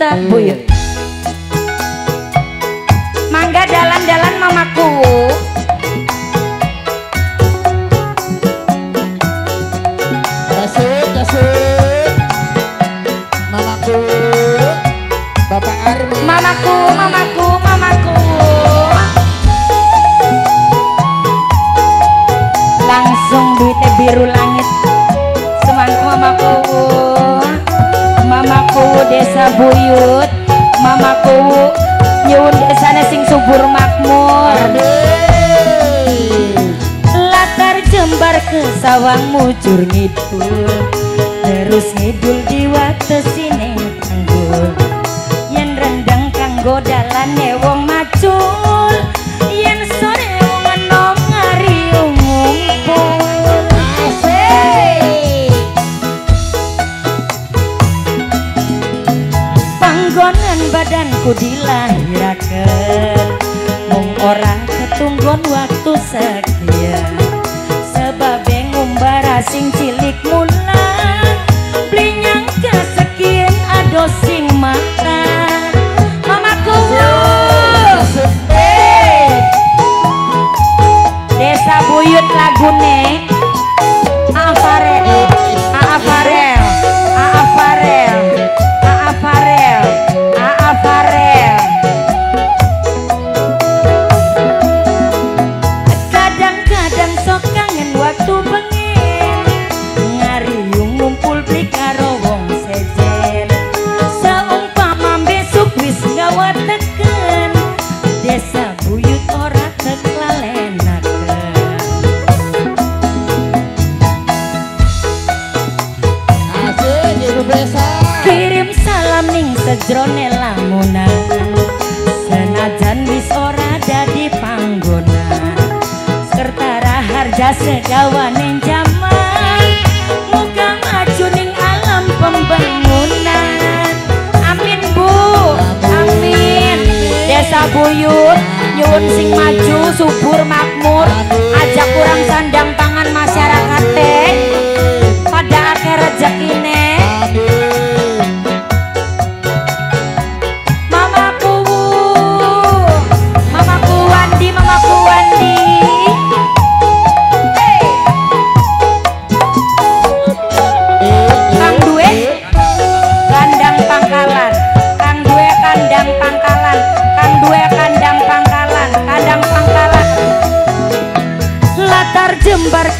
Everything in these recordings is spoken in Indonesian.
buyut mangga dalan-dalan mamaku. Kasut, kasut. Mamaku. Bapak Armi. mamaku mamaku mamaku. Langsung duitnya biru langit. Semangku mamaku mamaku desa buyut. Mamaku nyuwun desane sing subur makmur. Latar jembar ke sawang mujur ngidul. Terus ngidul sini tanggul yen rendang kanggo dalane wong badanku dilahiraken mung ora ketunggon waktu sekian. Sebab ngumbara sing cilik sejrone lamunan. Senajan wis ora dadi panggonan. Sertara harja sedawane jaman. Muga maju ning alam pembangunan. Amin Bu. Amin. Desa Buyut nyuwun sing maju subur makmur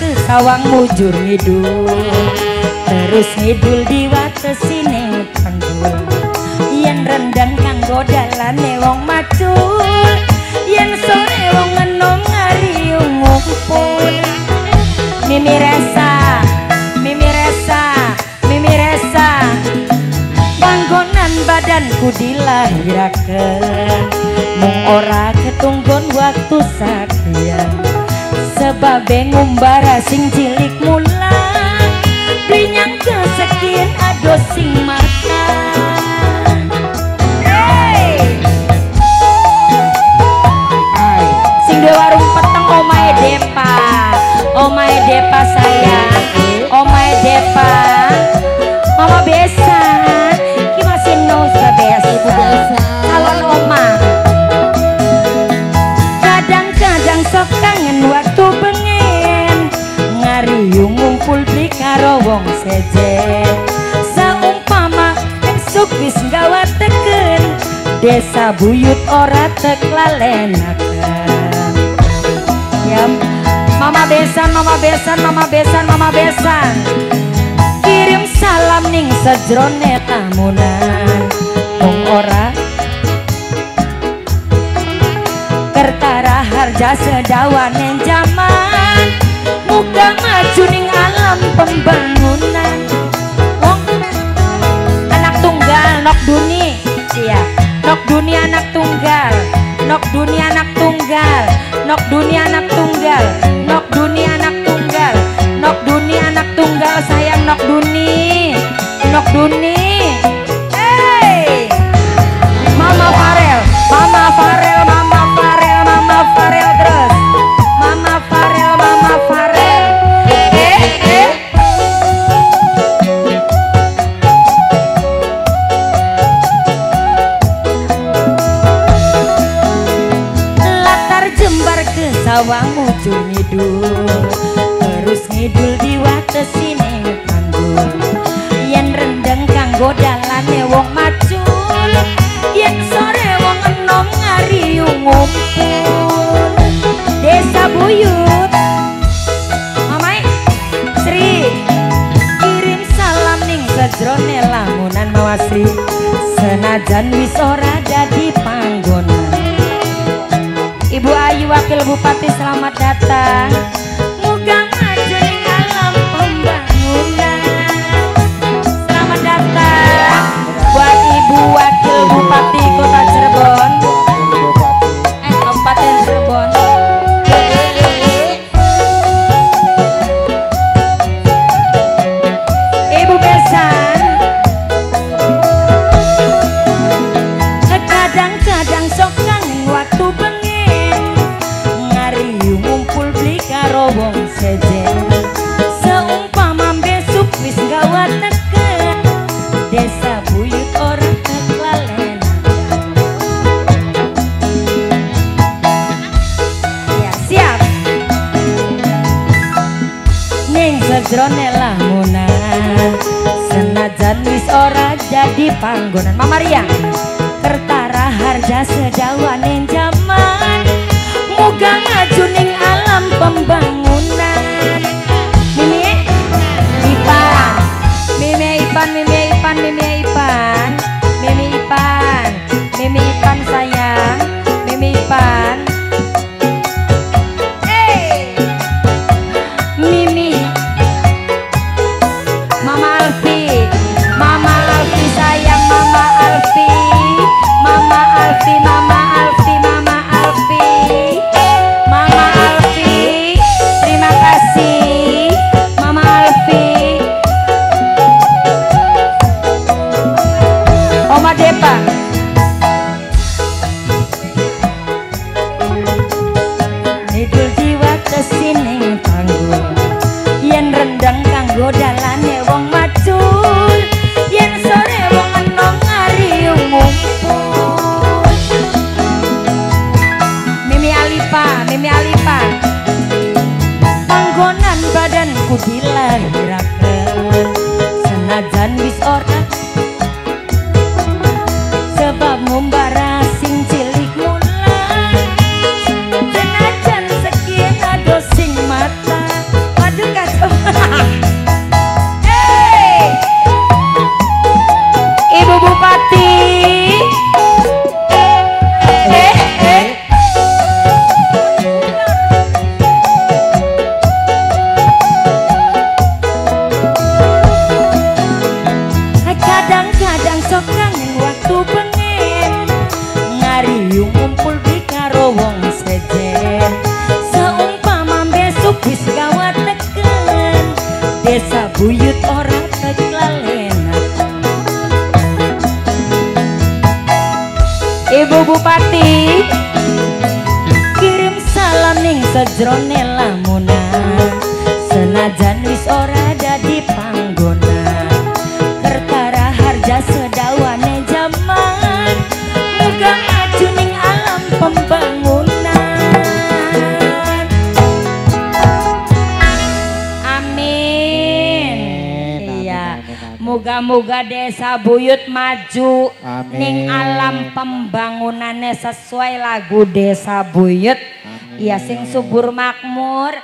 ke sawang mujur ngidul. Terus ngidul di sini tanggul Yen rendang kanggo dalane wong macul. Yen sore wong enom ngari ngumpul. Mimi Resa Mimi Resa Mimi Resa panggonan badanku dilahiraken. Mung ora ketunggon waktu sakian sebab ngumbara sing cilik wis nggawa teken desa buyut ora teklalenaken. Ya mama besan mama besan mama besan mama besan. Kirim salam ning sejrone lamunan mung ora kertara harja sedawane jaman. Muga maju ning alam pembangunan dunia anak tunggal nok dunia anak tunggal nok dunia anak tunggal nok dunia anak tunggal nok dunia anak tunggal sayang nok duni nok duni ngidul diwatesine panggung. Yen rendeng kang dalane wong maju yen sore wong enom ngariyu ngumpul. Desa buyut. Mamai sri kirim salam ning lamunan mawasri. Senajan wis ora jadi panggonan. Ibu Ayu Wakil Bupati selamat datang. jrone lamuna senajan wis ora jadi panggonan. Mama Ria Kertara harja sedawaning jam penggodalan ladrones. moga desa Buyut maju. Amin. Ning alam pembangunannya sesuai lagu desa Buyut. Amin. Ya sing subur makmur.